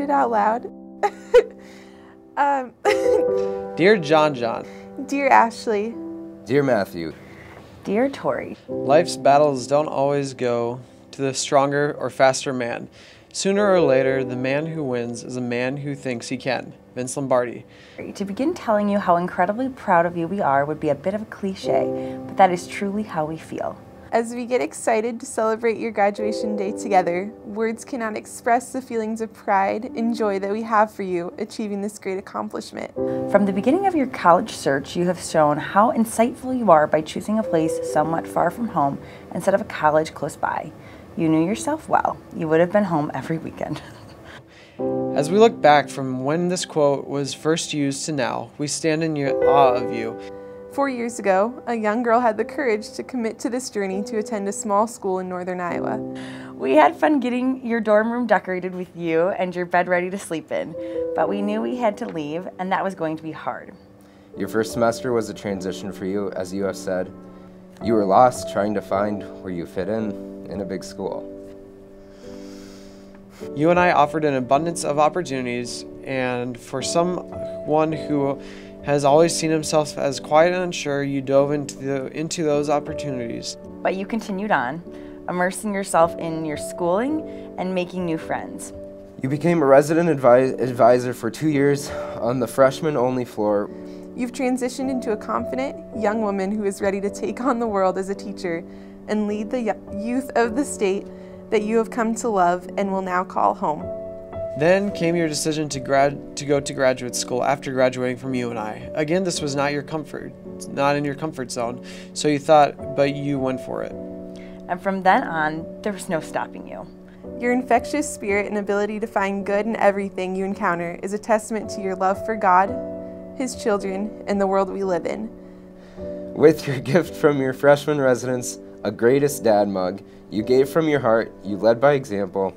it out loud. um, Dear John John, Dear Ashley, Dear Matthew, Dear Tori, life's battles don't always go to the stronger or faster man. Sooner or later, the man who wins is a man who thinks he can. Vince Lombardi. to begin telling you how incredibly proud of you we are would be a bit of a cliche, but that is truly how we feel. As we get excited to celebrate your graduation day together, words cannot express the feelings of pride and joy that we have for you achieving this great accomplishment. From the beginning of your college search, you have shown how insightful you are by choosing a place somewhat far from home instead of a college close by. You knew yourself well. You would have been home every weekend. As we look back from when this quote was first used to now, we stand in awe of you. Four years ago, a young girl had the courage to commit to this journey to attend a small school in northern Iowa. We had fun getting your dorm room decorated with you and your bed ready to sleep in, but we knew we had to leave, and that was going to be hard. your first semester was a transition for you, as you have said. You were lost trying to find where you fit in in a big school. You and I offered an abundance of opportunities, and for someone who has always seen himself as quiet and unsure, you dove into, the, into those opportunities. But you continued on, immersing yourself in your schooling and making new friends. You became a resident advi- advisor for two years on the freshman only floor. You've transitioned into a confident young woman who is ready to take on the world as a teacher and lead the youth of the state that you have come to love and will now call home. Then came your decision to grad to go to graduate school after graduating from UNI. Again, this was not your comfort, not in your comfort zone. So you thought, but you went for it. And from then on, there was no stopping you. Your infectious spirit and ability to find good in everything you encounter is a testament to your love for God, His children, and the world we live in. With your gift from your freshman residence, a greatest dad mug, you gave from your heart, you led by example,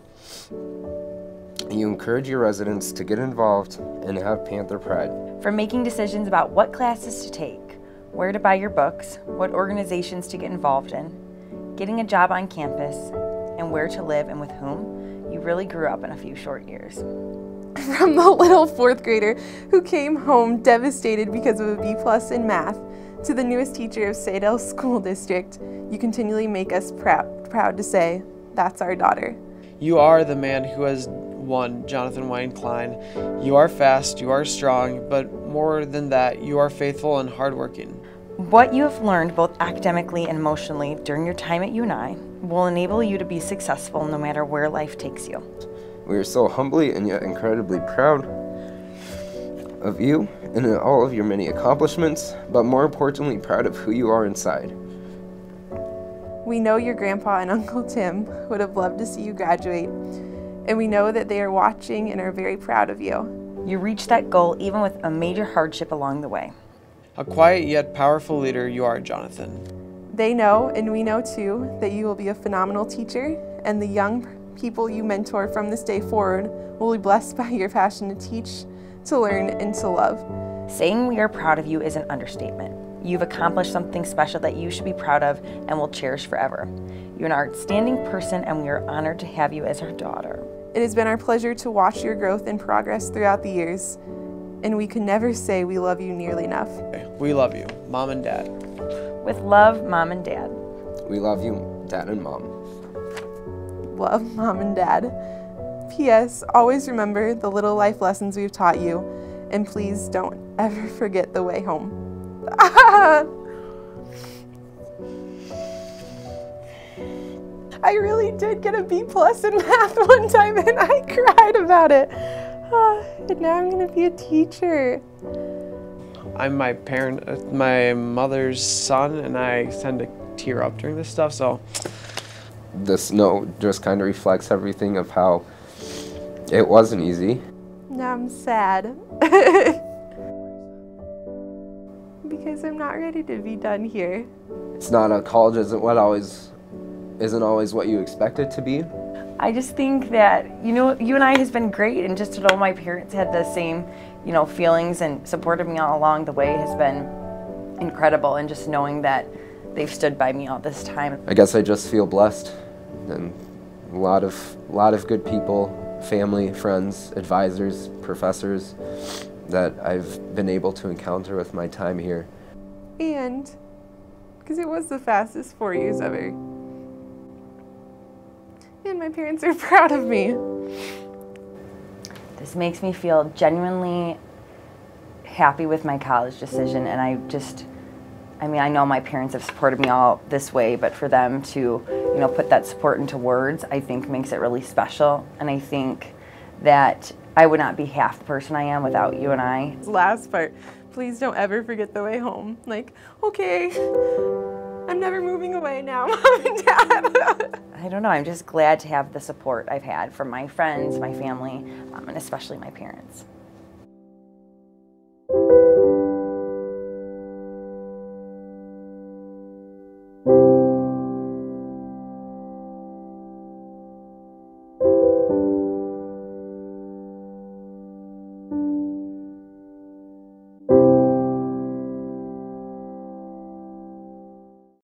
you encourage your residents to get involved and have Panther pride. From making decisions about what classes to take, where to buy your books, what organizations to get involved in, getting a job on campus, and where to live and with whom, you really grew up in a few short years. From the little fourth grader who came home devastated because of a B plus in math to the newest teacher of Sadell School District, you continually make us proud, proud to say, that's our daughter. You are the man who has won, Jonathan Wayne Klein. You are fast, you are strong, but more than that, you are faithful and hardworking. What you have learned both academically and emotionally during your time at UNI will enable you to be successful no matter where life takes you. We are so humbly and yet incredibly proud of you and all of your many accomplishments, but more importantly, proud of who you are inside. We know your grandpa and Uncle Tim would have loved to see you graduate, and we know that they are watching and are very proud of you. You reached that goal even with a major hardship along the way. A quiet yet powerful leader you are, Jonathan. They know, and we know too, that you will be a phenomenal teacher, and the young people you mentor from this day forward will be blessed by your passion to teach, to learn, and to love. Saying we are proud of you is an understatement. You've accomplished something special that you should be proud of and will cherish forever. You're an outstanding person, and we are honored to have you as our daughter. It has been our pleasure to watch your growth and progress throughout the years, and we could never say we love you nearly enough. We love you, Mom and Dad. With love, Mom and Dad. We love you, Dad and Mom. Love, Mom and Dad. P.S. Always remember the little life lessons we've taught you, and please don't ever forget the way home. I really did get a B plus in math one time and I cried about it. Ah, and now I'm gonna be a teacher. I'm my parent, uh, my mother's son, and I tend to tear up during this stuff. So This note just kind of reflects everything of how it wasn't easy. Now I'm sad. because I'm not ready to be done here. It's not a college isn't what I always isn't always what you expect it to be. I just think that you know UNI has been great, and just to know my parents had the same, you know, feelings and supported me all along the way has been incredible. And just knowing that they've stood by me all this time. I guess I just feel blessed and a lot of a lot of good people family, friends, advisors, professors that I've been able to encounter with my time here. And because it was the fastest four years ever. And my parents are proud of me. This makes me feel genuinely happy with my college decision, and I just, I mean, I know my parents have supported me all this way, but for them to, you know, put that support into words, I think makes it really special. And I think that I would not be half the person I am without UNI. Last part, please don't ever forget the way home. Like, okay, I'm never moving away now, mom and dad. I don't know, I'm just glad to have the support I've had from my friends, my family, um, and especially my parents.